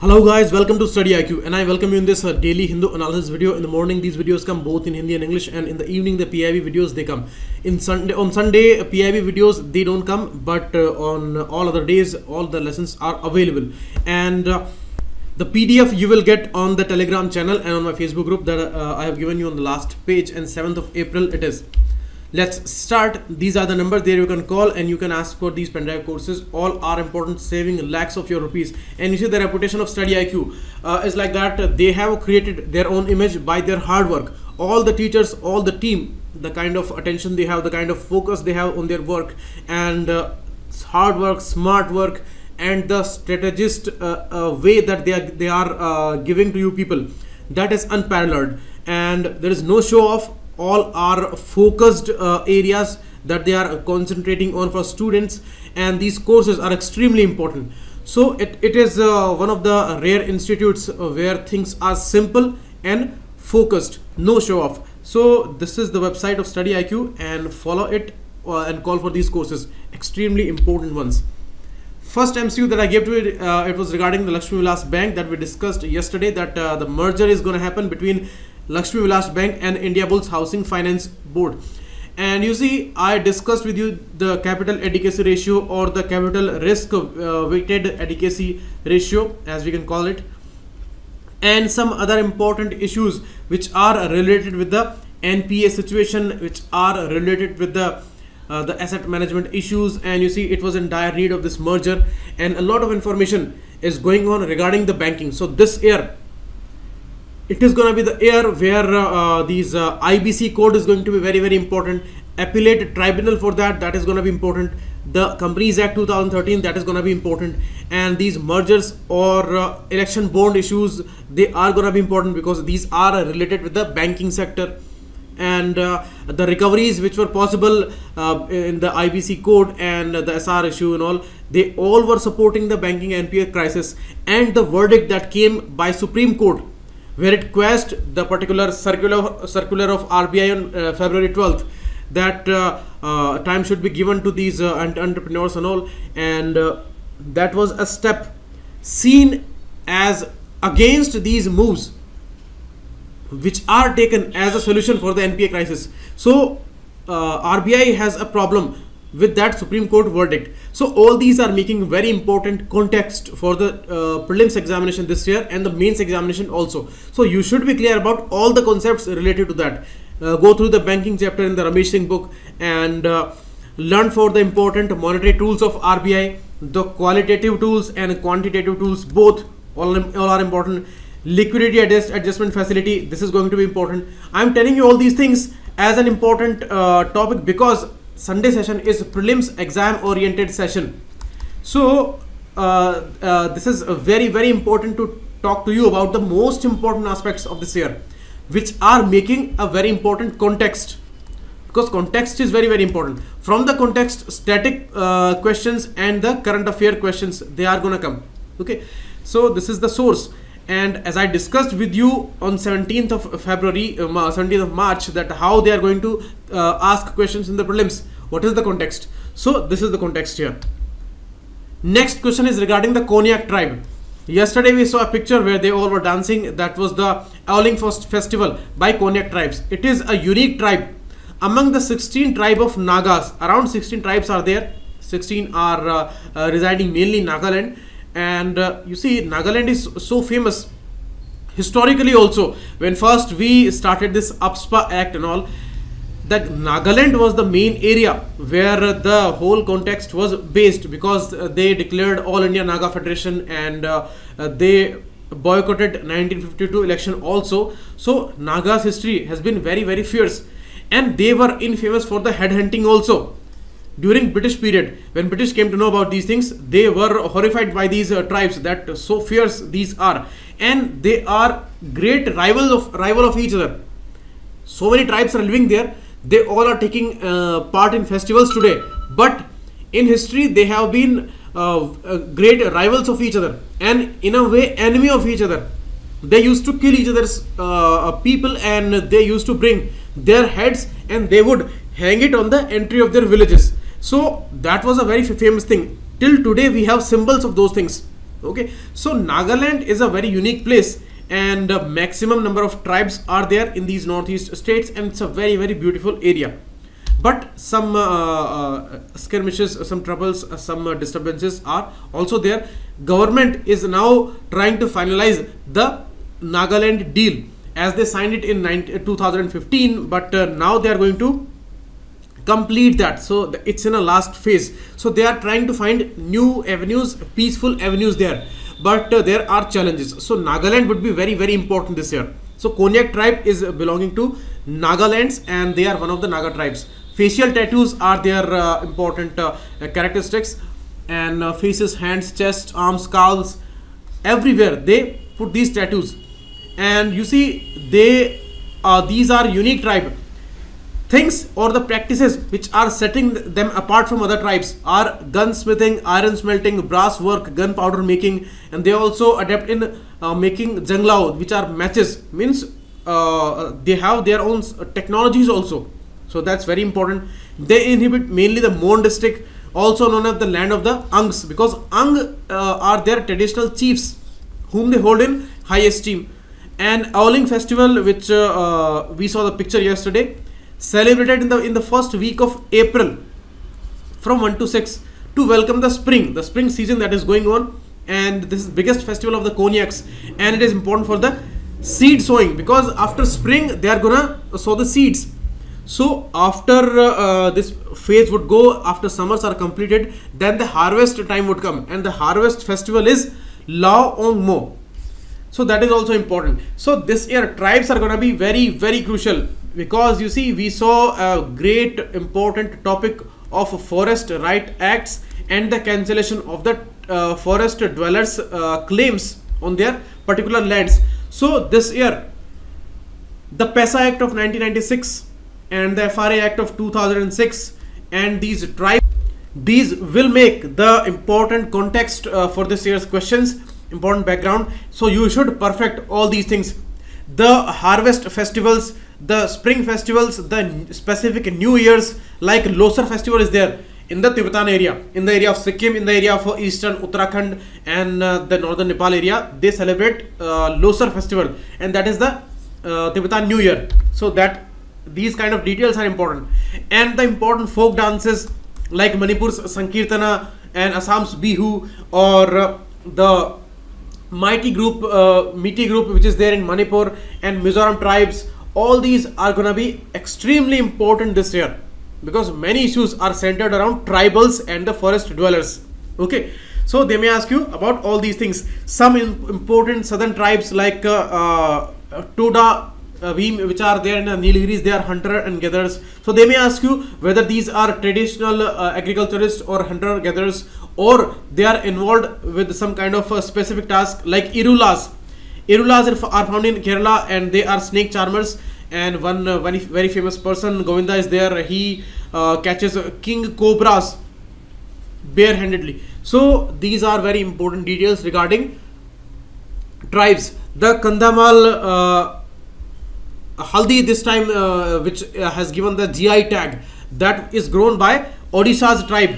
Hello guys, welcome to Study IQ and I welcome you in this uh, daily Hindu analysis video. In the morning these videos come both in Hindi and English and in the evening the PIB videos they come. In Sunday on Sunday uh, PIB videos they don't come but uh, on all other days all the lessons are available and uh, the PDF you will get on the Telegram channel and on my Facebook group that uh, I have given you on the last page and 7th of April it is let's start. These are the numbers there you can call and you can ask for these pendrive courses. All are important saving lakhs of your rupees. And you see the reputation of study iq uh, is like that they have created their own image by their hard work. All the teachers all the team the kind of attention they have the kind of focus they have on their work and uh, hard work smart work and the strategist uh, uh way that they are they are uh, giving to you people that is unparalleled. And there is no show off all are focused uh, areas that they are concentrating on for students and these courses are extremely important. So it, it is uh, one of the rare institutes uh, where things are simple and focused. No show off. So this is the website of study iq and follow it uh, and call for these courses. Extremely important ones. First MCU that I gave to it, uh, it was regarding the Lakshmi Vilas Bank that we discussed yesterday that uh, the merger is going to happen between Lakshmi Vilas Bank and Indiabulls Housing Finance Board. And you see, I discussed with you the capital adequacy ratio or the capital risk uh, weighted adequacy ratio, as we can call it, and some other important issues which are related with the NPA situation, which are related with the uh, the asset management issues and you see it was in dire need of this merger and a lot of information is going on regarding the banking so this year it is going to be the year where uh, these uh, IBC code is going to be very very important. Appellate tribunal for that that is going to be important. The companies act 2013 that is going to be important. And these mergers or uh, election bond issues they are going to be important because these are related with the banking sector. And uh, the recoveries which were possible uh, in the IBC code and the SR issue and all they all were supporting the banking NPA crisis. And the verdict that came by Supreme Court where it quashed the particular circular circular of RBI on uh, February 12th that uh, uh, time should be given to these uh, entrepreneurs and all. And uh, that was a step seen as against these moves which are taken as a solution for the NPA crisis. So uh, RBI has a problem with that Supreme Court verdict. So all these are making very important context for the uh, prelims examination this year and the mains examination also. So you should be clear about all the concepts related to that. Uh, go through the banking chapter in the Ramesh Singh book and uh, learn for the important monetary tools of RBI, the qualitative tools and quantitative tools both all, all are important. Liquidity adjust, adjustment facility, this is going to be important. I'm telling you all these things as an important uh, topic because Sunday session is prelims exam oriented session. So uh, uh, this is very very important to talk to you about the most important aspects of this year which are making a very important context. Because context is very very important. From the context static uh, questions and the current affair questions they are gonna come. Okay? So this is the source and as I discussed with you on 17th of February, uh, 17th of March that how they are going to uh, ask questions in the prelims. What is the context? So this is the context here. Next question is regarding the Konyak tribe. Yesterday we saw a picture where they all were dancing. That was the Aoling Festival by Konyak tribes. It is a unique tribe. Among the 16 tribe of Nagas, around 16 tribes are there. 16 are uh, uh, residing mainly in Nagaland and uh, you see Nagaland is so famous historically also. When first we started this AFSPA act and all that Nagaland was the main area where the whole context was based because they declared all India Naga Federation and uh, they boycotted 1952 election also. So Naga's history has been very very fierce. And they were infamous for the headhunting also during British period, when British came to know about these things, they were horrified by these uh, tribes that so fierce these are, and they are great rivals of rival of each other. So many tribes are living there. They all are taking uh, part in festivals today, but in history they have been uh, uh great rivals of each other, and in a way enemy of each other. They used to kill each other's uh, people, and they used to bring their heads, and they would hang it on the entry of their villages so that was a very famous thing. Till today we have symbols of those things. Okay? So nagaland is a very unique place and uh, maximum number of tribes are there in these northeast states and it's a very very beautiful area. But some uh, uh, skirmishes some troubles uh, some uh, disturbances are also there. Government is now trying to finalize the nagaland deal as they signed it in 19, 2015 but uh, now they are going to complete that. So it's in a last phase. So they are trying to find new avenues peaceful avenues there. But uh, there are challenges. So nagaland would be very very important this year. So konyak tribe is belonging to nagalands and they are one of the naga tribes. Facial tattoos are their uh, important uh, characteristics. And uh, faces hands chest arms skulls everywhere they put these tattoos. And you see they uh, these are unique tribe things or the practices which are setting them apart from other tribes are gunsmithing iron smelting brass work gunpowder making and they also adapt in uh, making janglao which are matches. Means uh, they have their own technologies also. So that's very important. They inhabit mainly the Mon district also known as the land of the Angs because Ang uh, are their traditional chiefs whom they hold in high esteem. And Aoling festival which uh, uh, we saw the picture yesterday celebrated in the in the first week of April from 1 to 6 to welcome the spring the spring season that is going on. And this is biggest festival of the Konyaks and it is important for the seed sowing because after spring they are gonna sow the seeds. So after uh, uh, this phase would go after summers are completed then the harvest time would come. And the harvest festival is Lao Ong Mo. So that is also important. So this year tribes are to be very very crucial because you see we saw a great important topic of forest right acts and the cancellation of the uh, forest dwellers uh, claims on their particular lands. So this year the PESA Act of 1996 and the FRA Act of 2006 and these tribes these will make the important context uh, for this year's questions important background. So you should perfect all these things. The harvest festivals the spring festivals the specific new years like losar festival is there in the tibetan area in the area of sikkim in the area of eastern uttarakhand and uh, the northern nepal area they celebrate uh, losar festival and that is the uh, tibetan new year. So that these kind of details are important. And the important folk dances like manipur's sankirtana and assam's bihu or uh, the mighty group uh, Meitei group which is there in manipur and mizoram tribes all these are going to be extremely important this year because many issues are centered around tribals and the forest dwellers okay so they may ask you about all these things some important southern tribes like uh, uh, toda uh, which are there in the Nilgiris, they are hunter and gatherers. So they may ask you whether these are traditional uh, agriculturists or hunter gatherers or they are involved with some kind of a specific task like Irulas. Irulas are found in Kerala and they are snake charmers. And one uh, very, very famous person Govinda is there. He uh, catches king cobras barehandedly. So these are very important details regarding tribes. The Kandhamal uh, haldi this time uh, which uh, has given the GI tag that is grown by Odisha's tribe.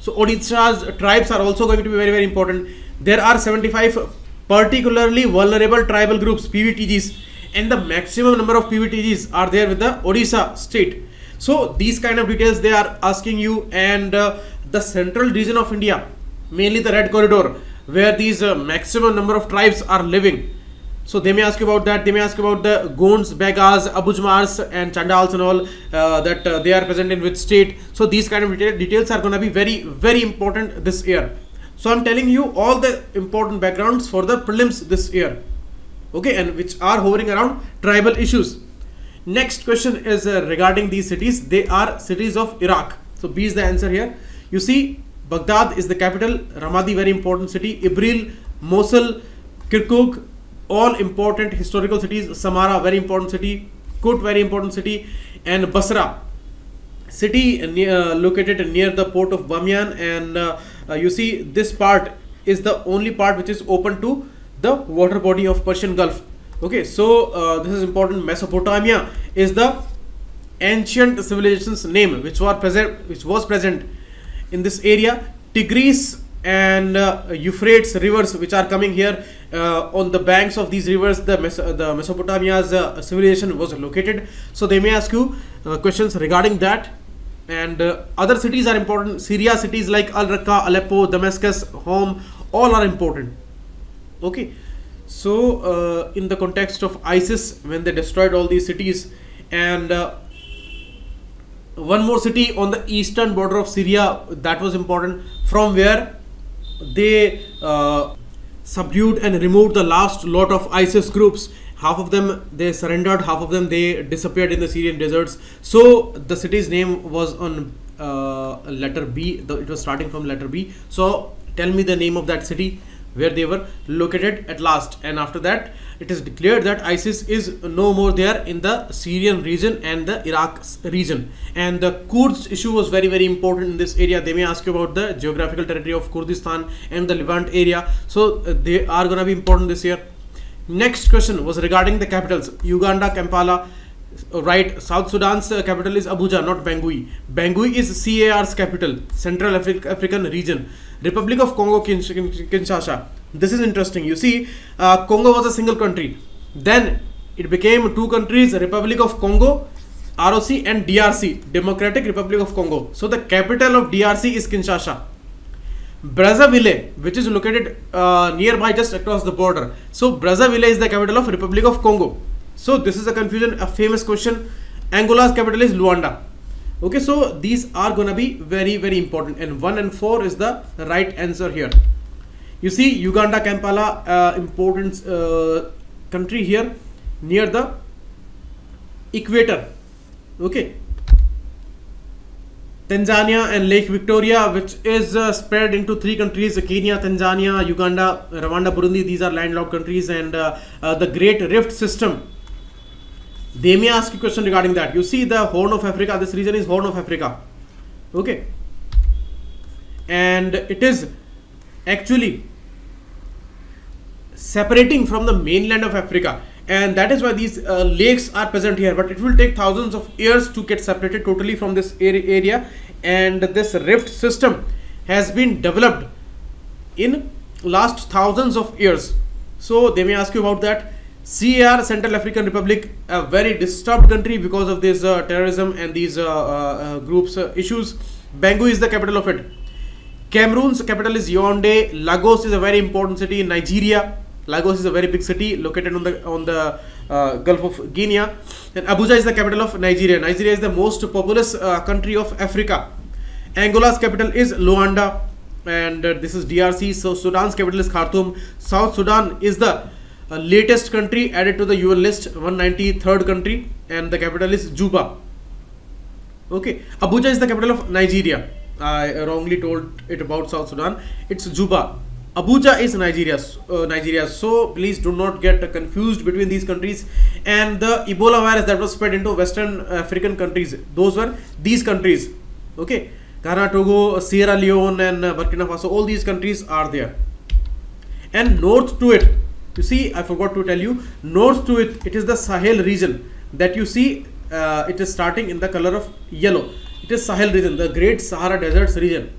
So Odisha's tribes are also going to be very very important. There are 75 particularly vulnerable tribal groups PVTGs and the maximum number of PVTGs are there with the Odisha state so these kind of details they are asking you and uh, the central region of India mainly the red corridor where these uh, maximum number of tribes are living so they may ask you about that. They may ask about the Gonds, Baigas, Abujmars and Chandals and all uh, that uh, they are present in which state. So these kind of detail, details are going to be very, very important this year. So I'm telling you all the important backgrounds for the prelims this year. Okay, and which are hovering around tribal issues. Next question is uh, regarding these cities. They are cities of Iraq. So B is the answer here. You see, Baghdad is the capital. Ramadi, very important city. Ibril, Mosul, Kirkuk, all important historical cities Samarra very important city kut very important city and basra city near, uh, located near the port of bamiyan and uh, you see this part is the only part which is open to the water body of persian gulf. Okay so uh, this is important. Mesopotamia is the ancient civilization's name which was present which was present in this area. Tigris and uh, Euphrates rivers which are coming here uh, on the banks of these rivers the, Mes the Mesopotamia's uh, civilization was located. So they may ask you uh, questions regarding that and uh, other cities are important. Syria cities like Al-Raqqa, Aleppo, Damascus, Home all are important. Okay. So uh, in the context of ISIS when they destroyed all these cities and one more city on the eastern border of Syria that was important. From where they uh, subdued and removed the last lot of ISIS groups. Half of them they surrendered, half of them they disappeared in the Syrian deserts. So the city's name was on uh, letter B. it was starting from letter B. So tell me the name of that city where they were located at last and after that it is declared that ISIS is no more there in the Syrian region and the Iraq region and the Kurds issue was very very important in this area they may ask you about the geographical territory of Kurdistan and the Levant area so uh, they are gonna be important this year next question was regarding the capitals. Uganda Kampala right south sudan's capital is abuja not bangui. Bangui is car's capital central Afri african region republic of congo kinshasa. This is interesting. You see uh, congo was a single country. Then it became two countries republic of congo roc and drc democratic republic of congo. So the capital of drc is kinshasa Brazzaville, which is located uh, nearby just across the border. So Brazzaville is the capital of Republic of Congo. So this is a confusion, a famous question. Angola's capital is Luanda. Okay, so these are gonna be very, very important. And 1 and 4 is the right answer here. You see Uganda, Kampala, uh, important uh, country here near the equator. Okay. Tanzania and Lake Victoria, which is uh, spread into three countries Kenya, Tanzania, Uganda, Rwanda, Burundi. These are landlocked countries, and uh, uh, the Great Rift System. They may ask a question regarding that. You see the horn of africa. This region is horn of africa. Okay. And it is actually separating from the mainland of africa and that is why these uh, lakes are present here but it will take thousands of years to get separated totally from this area and this rift system has been developed in last thousands of years so they may ask you about that CAR, Central African Republic, a very disturbed country because of this uh, terrorism and these uh, uh, groups uh, issues. Bangui is the capital of it. Cameroon's capital is Yaoundé. Lagos is a very important city in Nigeria. Lagos is a very big city located on the on the uh, Gulf of Guinea. And Abuja is the capital of Nigeria. Nigeria is the most populous uh, country of Africa. Angola's capital is Luanda and this is DRC. So Sudan's capital is Khartoum. South Sudan is the uh, latest country added to the UN list 193rd country and the capital is Juba okay Abuja is the capital of Nigeria I wrongly told it about South Sudan it's Juba Abuja is Nigeria uh, Nigeria. So please do not get confused between these countries and the Ebola virus that was spread into Western African countries. Those were these countries. Okay? Ghana Togo Sierra Leone and Burkina Faso all these countries are there. And north to it you see I forgot to tell you north to it it is the Sahel region that you see uh, it is starting in the color of yellow. It is Sahel region the great Sahara deserts region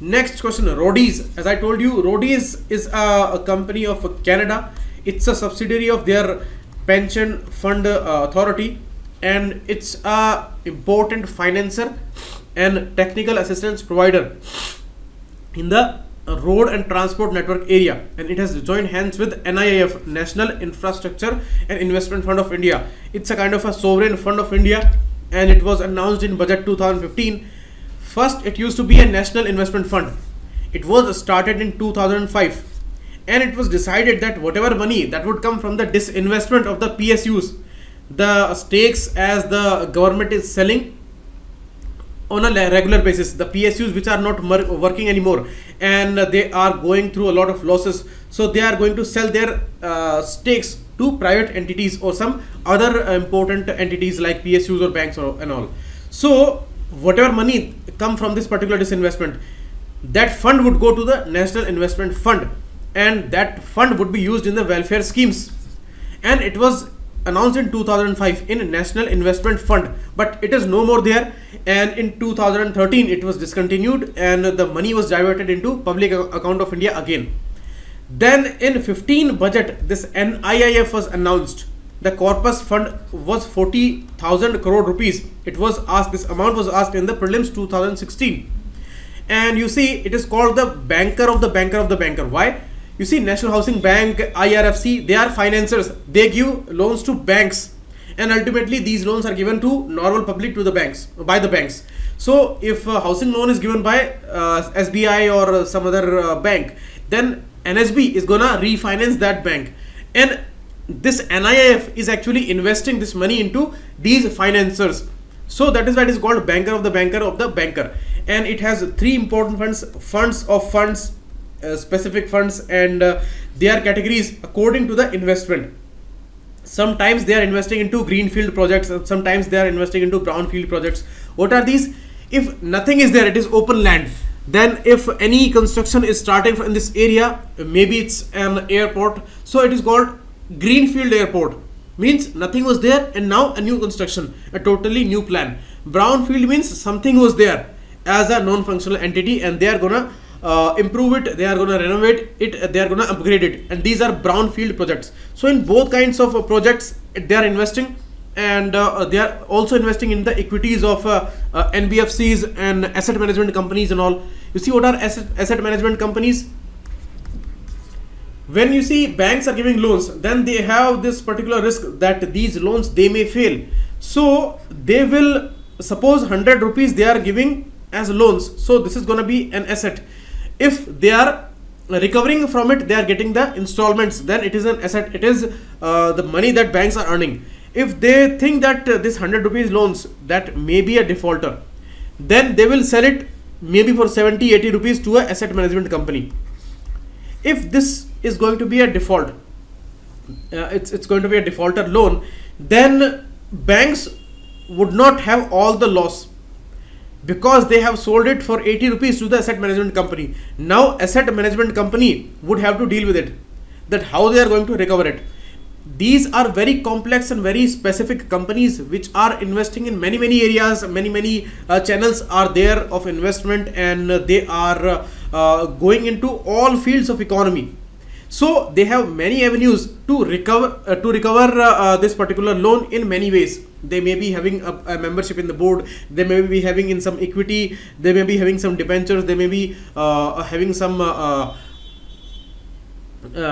next question Rhodey's. As I told you Rhodey's is a, a, company of Canada. It's a subsidiary of their pension fund uh, authority and it's a important financer and technical assistance provider in the road and transport network area. And it has joined hands with NIIF National Infrastructure and Investment Fund of India. It's a kind of a sovereign fund of India and it was announced in budget 2015 first it used to be a national investment fund. It was started in 2005 and it was decided that whatever money that would come from the disinvestment of the PSUs the stakes as the government is selling on a regular basis the psus which are not working anymore and they are going through a lot of losses. So they are going to sell their uh, stakes to private entities or some other important entities like psus or banks or and all. So whatever money come from this particular disinvestment that fund would go to the national investment fund and that fund would be used in the welfare schemes and it was announced in 2005 in National Investment Fund, but it is no more there. And in 2013, it was discontinued, and the money was diverted into Public Account of India again. Then in 15 budget, this NIIF was announced. The corpus fund was 40,000 crore rupees. It was asked, this amount was asked in the prelims 2016. And you see, it is called the banker of the banker of the banker. Why? You see, National Housing Bank, IRFC, they are financiers. They give loans to banks. And ultimately, these loans are given to normal public to the banks, by the banks. So, if a housing loan is given by uh, SBI or some other uh, bank, then NSB is gonna refinance that bank and this NIIF is actually investing this money into these financiers. So that is why it is called banker of the banker of the banker. And it has three important funds funds of funds uh, specific funds and uh, they are categories according to the investment. Sometimes they are investing into greenfield projects sometimes they are investing into brownfield projects. What are these? If nothing is there it is open land. Then if any construction is starting in this area maybe it's an airport. So it is called greenfield airport means nothing was there and now a new construction a totally new plan brownfield means something was there as a non-functional entity and they are gonna uh, improve it they are gonna renovate it they are gonna upgrade it and these are brownfield projects so in both kinds of uh, projects they are investing and uh, they are also investing in the equities of uh, uh, NBFCs and asset management companies and all. You see what are asset, asset management companies? When you see banks are giving loans, then they have this particular risk that these loans they may fail. So they will suppose 100 rupees they are giving as loans. So this is going to be an asset. If they are recovering from it, they are getting the installments. Then it is an asset. It is uh, the money that banks are earning if they think that uh, this 100 rupees loans that may be a defaulter then they will sell it maybe for 70 80 rupees to a asset management company if this is going to be a default uh, it's it's going to be a defaulter loan then banks would not have all the loss because they have sold it for 80 rupees to the asset management company. Now asset management company would have to deal with it that how they are going to recover it. These are very complex and very specific companies which are investing in many many areas many many uh, channels are there of investment and uh, they are uh, going into all fields of economy so they have many avenues to recover uh, to recover uh, uh, this particular loan in many ways. They may be having a, a, membership in the board they may be having in some equity they may be having some debentures they may be having some uh,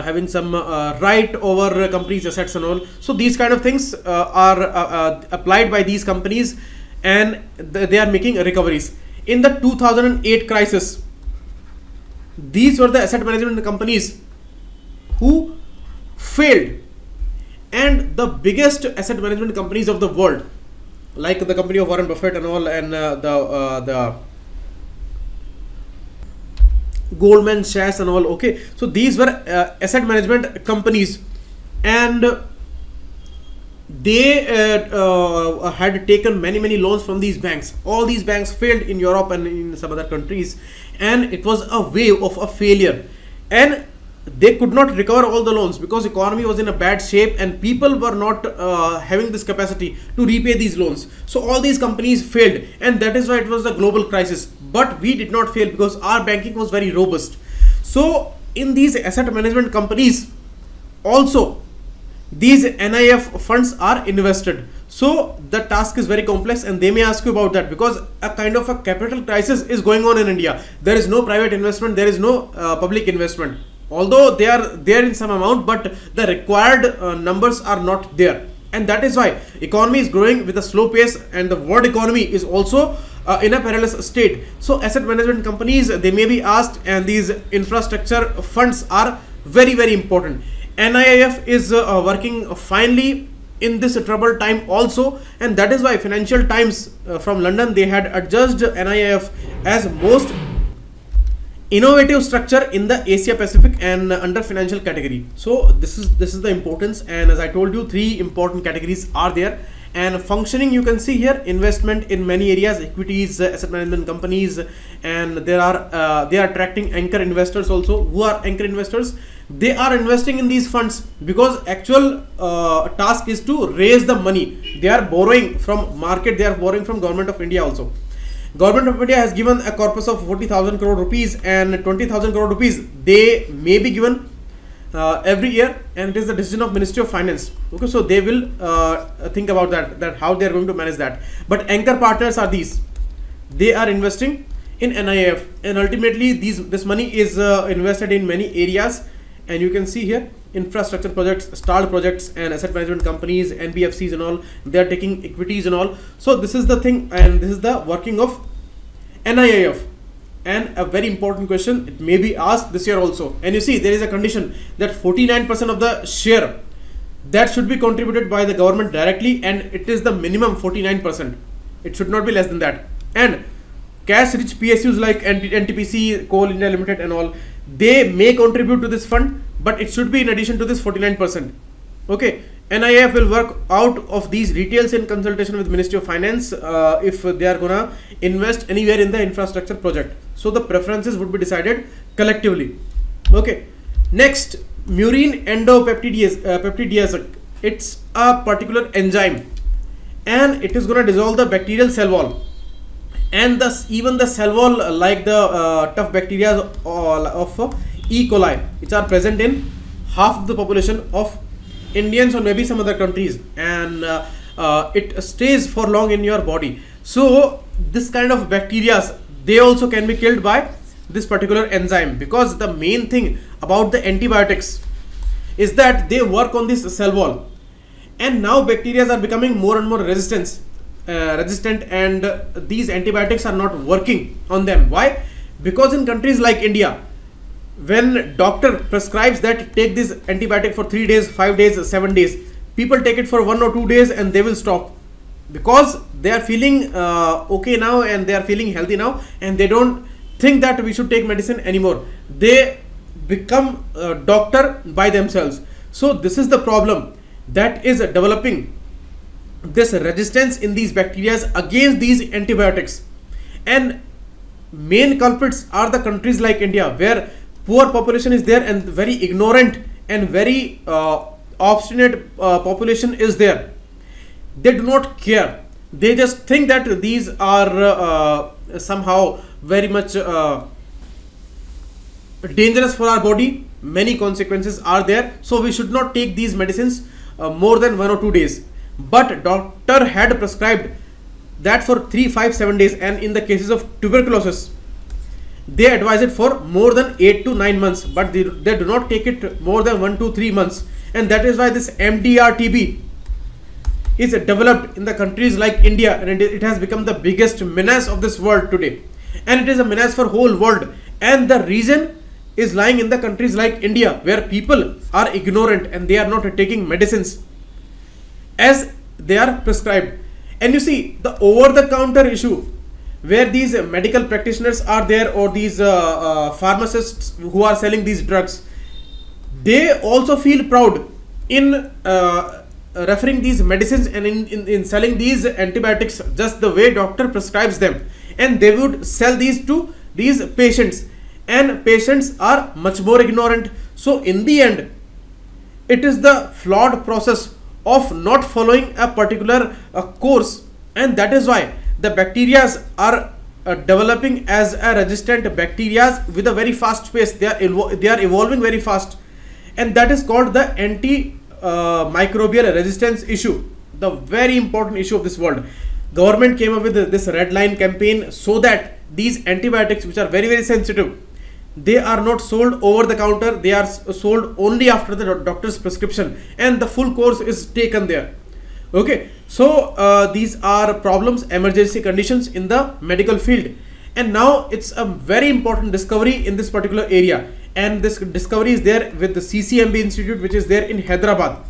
having some uh, right over companies assets and all. So these kind of things uh, are uh, uh, applied by these companies and th they are making recoveries. In the 2008 crisis these were the asset management companies who failed and the biggest asset management companies of the world like the company of Warren Buffett and all and uh, the the Goldman Sachs and all. Okay, so these were uh, asset management companies, and they uh, uh, had taken many many loans from these banks. All these banks failed in Europe and in some other countries, and it was a wave of a failure. And they could not recover all the loans because economy was in a bad shape and people were not uh, having this capacity to repay these loans. So all these companies failed and that is why it was the global crisis. But we did not fail because our banking was very robust. So in these asset management companies also these NIF funds are invested. So the task is very complex and they may ask you about that because a kind of a capital crisis is going on in India. There is no private investment there is no uh, public investment although they are there in some amount but the required uh, numbers are not there. And that is why economy is growing with a slow pace and the world economy is also uh, in a perilous state. So asset management companies they may be asked and these infrastructure funds are very very important. NIIF is uh, working finely in this troubled time also and that is why financial times uh, from london they had adjudged NIIF as most innovative structure in the asia pacific and under financial category. So this is this is the importance and as i told you three important categories are there. And functioning you can see here investment in many areas equities uh, asset management companies and there are uh, they are attracting anchor investors also. Who are anchor investors? They are investing in these funds because actual uh, task is to raise the money. They are borrowing from market they are borrowing from government of india also government of india has given a corpus of 40000 crore rupees and 20000 crore rupees they may be given uh, every year and it is the decision of ministry of finance. Okay so they will uh, think about that that how they are going to manage that. But anchor partners are these. They are investing in NIF and ultimately these this money is uh, invested in many areas and you can see here infrastructure projects stalled projects and asset management companies nbfcs and all they are taking equities and all. So this is the thing and this is the working of niif and a very important question it may be asked this year also. And you see there is a condition that 49% of the share that should be contributed by the government directly and it is the minimum 49% it should not be less than that. And cash rich psus like ntpc coal india limited and all they may contribute to this fund but it should be in addition to this 49% okay NIF will work out of these details in consultation with Ministry of Finance uh, if they are gonna invest anywhere in the infrastructure project. So the preferences would be decided collectively. Okay. Next, murein endopeptidase. Uh. It's a particular enzyme, and it is gonna dissolve the bacterial cell wall and thus even the cell wall like the uh, tough bacteria of uh, E. coli which are present in half the population of Indians or maybe some other countries. And uh, uh, it stays for long in your body. So this kind of bacteria they also can be killed by this particular enzyme. Because the main thing about the antibiotics is that they work on this cell wall and now bacteria are becoming more and more resistant uh, resistant and uh, these antibiotics are not working on them. Why? Because in countries like india when doctor prescribes that take this antibiotic for 3 days 5 days 7 days people take it for 1 or 2 days and they will stop. Because they are feeling uh, okay now and they are feeling healthy now and they don't think that we should take medicine anymore. They become a doctor by themselves. So this is the problem that is developing this resistance in these bacteria against these antibiotics. And main culprits are the countries like india where poor population is there and very ignorant and very uh, obstinate uh, population is there. They do not care. They just think that these are uh, somehow very much uh, dangerous for our body. Many consequences are there. So we should not take these medicines uh, more than one or two days but doctor had prescribed that for 3 5 7 days and in the cases of tuberculosis they advise it for more than 8 to 9 months. But they, they do not take it more than 1 to 3 months. And that is why this MDR TB is developed in the countries like India. And it has become the biggest menace of this world today. And it is a menace for whole world. And the reason is lying in the countries like India where people are ignorant and they are not taking medicines as they are prescribed. And you see the over the counter issue where these medical practitioners are there or these uh, uh, pharmacists who are selling these drugs they also feel proud in uh, referring these medicines and in, in, in selling these antibiotics just the way doctor prescribes them. And they would sell these to these patients. And patients are much more ignorant. So in the end it is the flawed process of not following a particular uh, course. And that is why the bacterias are uh, developing as a resistant bacterias with a very fast pace. They are they are evolving very fast. And that is called the anti uh, resistance issue. The very important issue of this world. Government came up with this red line campaign so that these antibiotics which are very very sensitive they are not sold over the counter. They are sold only after the doctor's prescription. And the full course is taken there. Okay. So uh, these are problems emergency conditions in the medical field. And now it's a very important discovery in this particular area. And this discovery is there with the ccmb institute which is there in hyderabad.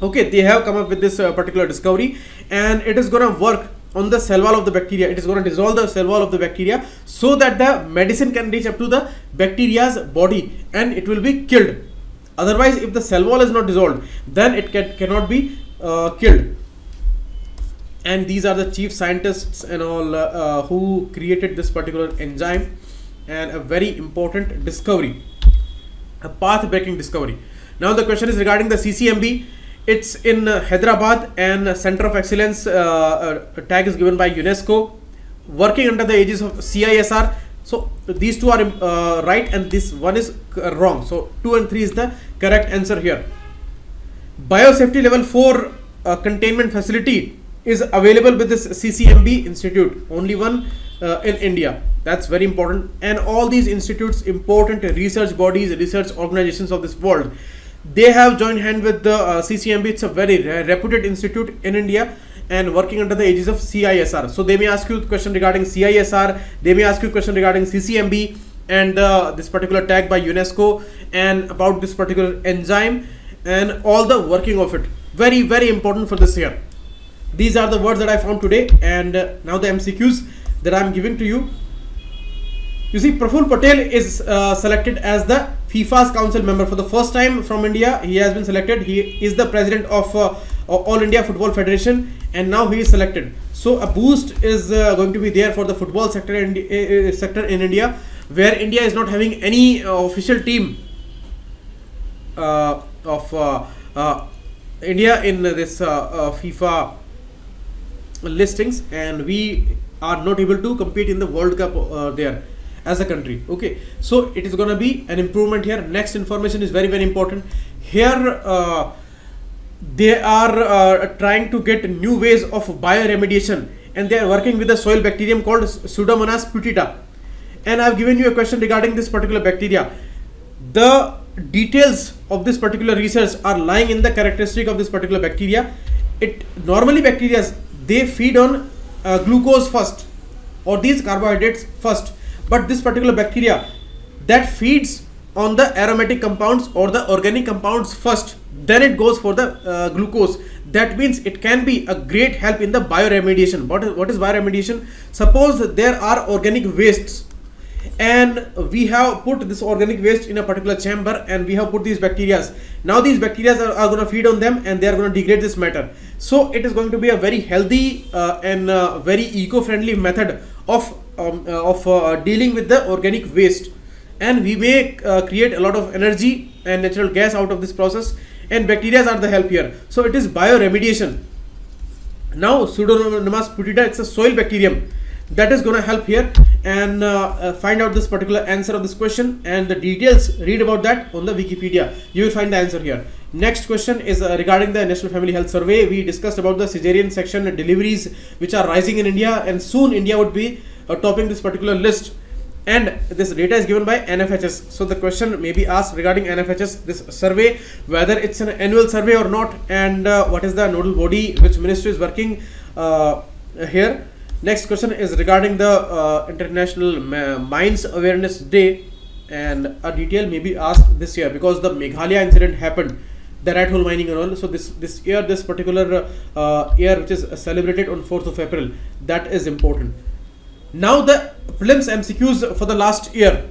Okay. They have come up with this uh, particular discovery. And it is going to work on the cell wall of the bacteria it is going to dissolve the cell wall of the bacteria so that the medicine can reach up to the bacteria's body and it will be killed otherwise if the cell wall is not dissolved then it can, cannot be uh, killed and these are the chief scientists and all uh, uh, who created this particular enzyme and a very important discovery a path breaking discovery. Now the question is regarding the CCMB. It's in uh, Hyderabad and Center of Excellence uh, uh, tag is given by UNESCO, working under the aegis of CISR. So these two are uh, right and this one is uh, wrong. So 2 and 3 is the correct answer here. Biosafety level 4 uh, containment facility is available with this CCMB institute, only one uh, in India. That's very important. And all these institutes, important research bodies, research organizations of this world, they have joined hand with the uh, CCMB. It's a very re reputed institute in India and working under the aegis of CISR. So they may ask you question regarding CISR. They may ask you a question regarding CCMB and uh, this particular tag by UNESCO and about this particular enzyme and all the working of it. Very, very important for this year. These are the words that I found today and uh, now the MCQs that I'm giving to you. You see, Praful Patel is uh, selected as the FIFA's council member for the first time from India. He has been selected. He is the president of uh, All India Football Federation and now he is selected. So a boost is uh, going to be there for the football sector in, uh, sector in India where India is not having any uh, official team uh, of India in this FIFA listings and we are not able to compete in the World Cup there as a country. Okay. So it is going to be an improvement here. Next information is very very important. Here uh, they are uh, trying to get new ways of bioremediation and they are working with a soil bacterium called pseudomonas putida and i have given you a question regarding this particular bacteria. The details of this particular research are lying in the characteristic of this particular bacteria. It normally bacteria they feed on uh, glucose first or these carbohydrates first but this particular bacteria that feeds on the aromatic compounds or the organic compounds first then it goes for the uh, glucose. That means it can be a great help in the bioremediation. What is, what is bioremediation? Suppose there are organic wastes and we have put this organic waste in a particular chamber and we have put these bacteria now these bacteria are, are going to feed on them and they are going to degrade this matter. So it is going to be a very healthy uh, and uh, very eco-friendly method of um, uh, of uh, dealing with the organic waste. And we may uh, create a lot of energy and natural gas out of this process and bacteria are the help here. So it is bioremediation. Now pseudomonas putida it's a soil bacterium that is going to help here and uh, find out this particular answer of this question and the details read about that on the wikipedia. You will find the answer here. Next question is uh, regarding the national family health survey. We discussed about the cesarean section deliveries which are rising in india and soon india would be topping this particular list and this data is given by NFHS. So the question may be asked regarding NFHS, this survey, whether it's an annual survey or not, and uh, what is the nodal body which ministry is working uh, here. Next question is regarding the uh, International Mines Awareness Day, and a detail may be asked this year because the Meghalaya incident happened the rat hole mining and all so this this year this particular uh, year which is celebrated on 4th of april that is important now the prelims MCQs for the last year.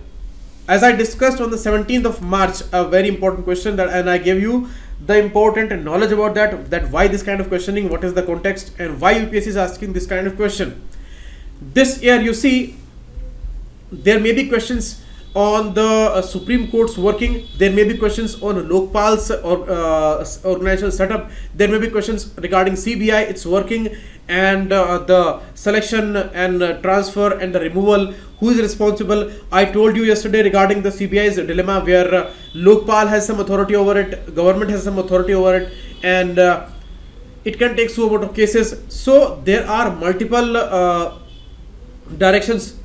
As I discussed on the 17th of March, a very important question that and I gave you the important knowledge about that, that why this kind of questioning, what is the context and why UPSC is asking this kind of question. This year you see there may be questions on the uh, Supreme Court's working. There may be questions on Lokpal's or, uh, organizational setup. There may be questions regarding CBI, its working, and uh, the selection and uh, transfer and the removal. Who is responsible? I told you yesterday regarding the CBI's dilemma where uh, Lokpal has some authority over it, government has some authority over it, and uh, it can take so amount of cases. So there are multiple directions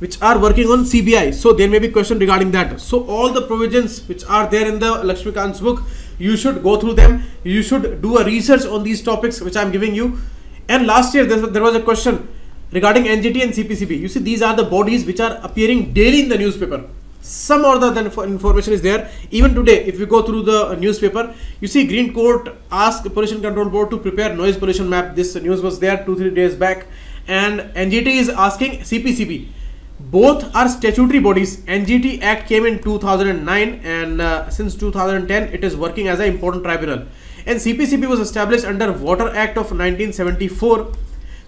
which are working on CBI. So there may be question regarding that. So all the provisions which are there in the Lakshmikant's book, you should go through them. You should do a research on these topics which I am giving you. And last year there, was a question regarding NGT and CPCB. You see these are the bodies which are appearing daily in the newspaper. Some other than information is there. Even today, if you go through the newspaper, you see Green Court asked Pollution Control Board to prepare noise pollution map. This news was there two three days back, and NGT is asking CPCB both are statutory bodies. Ngt act came in 2009 and uh, since 2010 it is working as an important tribunal. And cpcb was established under water act of 1974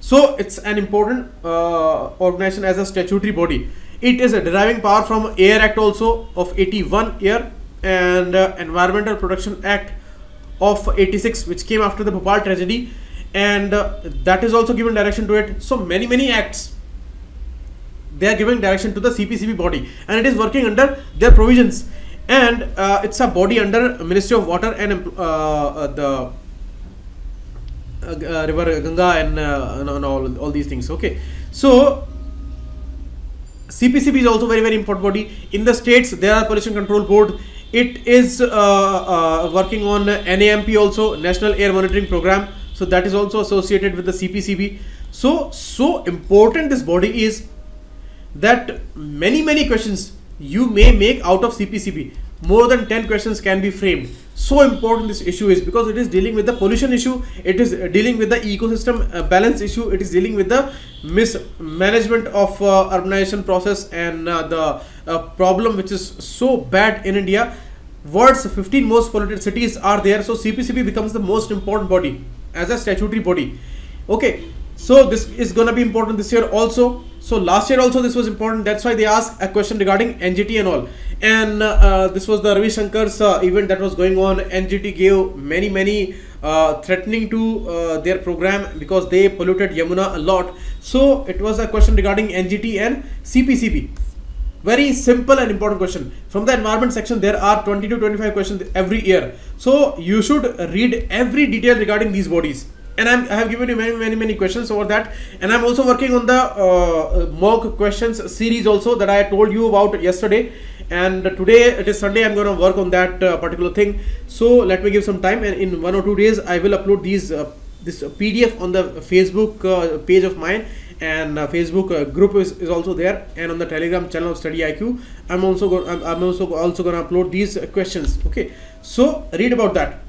so it's an important uh, organization as a statutory body. It is a deriving power from air act also of 81 year and uh, environmental protection act of 86 which came after the bhopal tragedy. And uh, that is also given direction to it. So many many acts they are giving direction to the cpcb body and it is working under their provisions and uh, it's a body under ministry of water and uh, uh, the uh, river ganga and, and all, all these things okay so CPCB is also very very important body. In the states, there are pollution control board. It is uh, uh, working on NAMP also, National Air Monitoring Program. So that is also associated with the CPCB. So so important this body is that many many questions you may make out of CPCB. More than 10 questions can be framed. So important this issue is because it is dealing with the pollution issue it is dealing with the ecosystem uh, balance issue it is dealing with the mismanagement of uh, urbanization process and uh, the uh, problem which is so bad in india. World's 15 most polluted cities are there so cpcb becomes the most important body as a statutory body. Okay so this is going to be important this year also so last year also this was important that's why they asked a question regarding ngt and all and uh, this was the Ravi Shankar's uh, event that was going on. NGT gave many many uh, threatening to uh, their program because they polluted Yamuna a lot. So it was a question regarding NGT and CPCB. Very simple and important question. From the environment section, there are 20 to 25 questions every year. So you should read every detail regarding these bodies and I'm, i have given you many many many questions over that. And i'm also working on the uh, mock questions series also that i told you about yesterday. And today it is sunday i'm going to work on that uh, particular thing. So let me give some time and in one or two days i will upload these uh, this pdf on the facebook uh, page of mine. And uh, facebook uh, group is, is also there. And on the telegram channel of study iq i'm also going I'm, I'm also also going to upload these questions. Okay. So read about that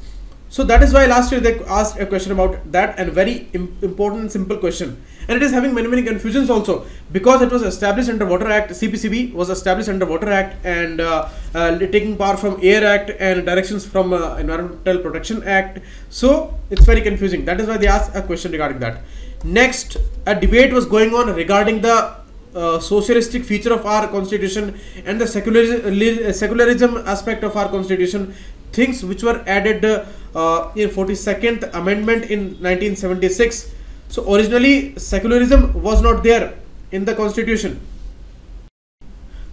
so that is why last year they asked a question about that and very important simple question. And it is having many many confusions also. Because it was established under water act cpcb was established under water act and uh, uh, taking power from air act and directions from uh, environmental protection act. So it's very confusing. That is why they asked a question regarding that. Next a debate was going on regarding the uh, socialistic feature of our constitution and the secularism, secularism aspect of our constitution. Things which were added uh, in 42nd amendment in 1976 so originally secularism was not there in the constitution.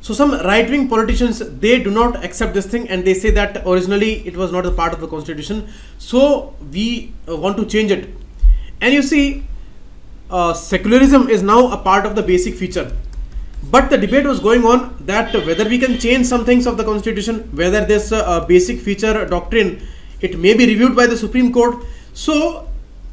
So some right-wing politicians they do not accept this thing and they say that originally it was not a part of the constitution. So we uh, want to change it. And you see, uh, secularism is now a part of the basic feature. But the debate was going on that whether we can change some things of the constitution, whether this uh, basic feature doctrine, it may be reviewed by the Supreme Court. So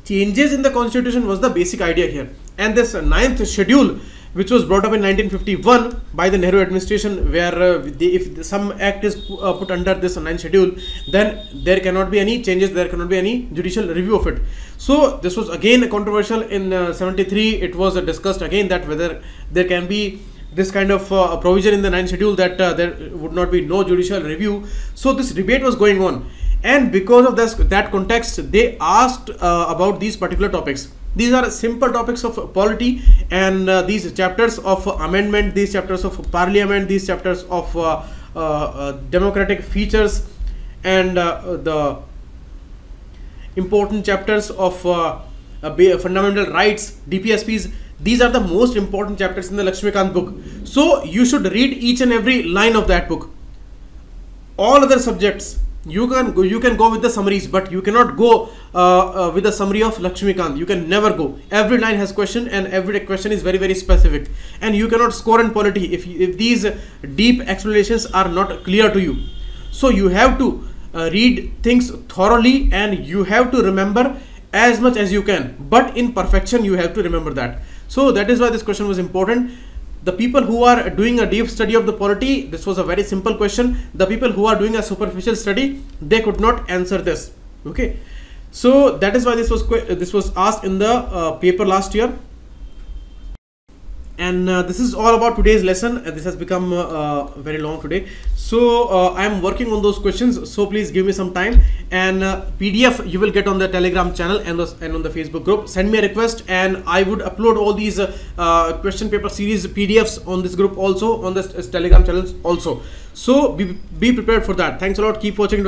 changes in the constitution was the basic idea here. And this ninth schedule which was brought up in 1951 by the Nehru administration where uh, if some act is uh, put under this ninth schedule then there cannot be any changes there cannot be any judicial review of it. So this was again controversial in uh, 73 it was uh, discussed again that whether there can be this kind of uh, provision in the ninth schedule that uh, there would not be no judicial review. So this debate was going on and because of this that context they asked uh, about these particular topics. These are simple topics of polity and uh, these chapters of amendment these chapters of parliament these chapters of uh, uh, uh democratic features and uh, the important chapters of fundamental rights dpsps these are the most important chapters in the Lakshmikant book. So you should read each and every line of that book. All other subjects you can go you can go with the summaries but you cannot go uh, uh, with the summary of Lakshmikant. You can never go. Every line has question and every question is very very specific. And you cannot score in polity if, if these deep explanations are not clear to you. So you have to uh, read things thoroughly and you have to remember as much as you can. But in perfection you have to remember that. So that is why this question was important the people who are doing a deep study of the polity this was a very simple question. The people who are doing a superficial study they could not answer this. Okay. So that is why this was this was asked in the uh, paper last year and uh, this is all about today's lesson. Uh, this has become uh, uh very long today. So uh, i am working on those questions. So please give me some time. And pdf you will get on the telegram channel and, the, and on the facebook group. Send me a request and i would upload all these question paper series pdfs on this group also on this telegram channels also. So be, be prepared for that. Thanks a lot. Keep watching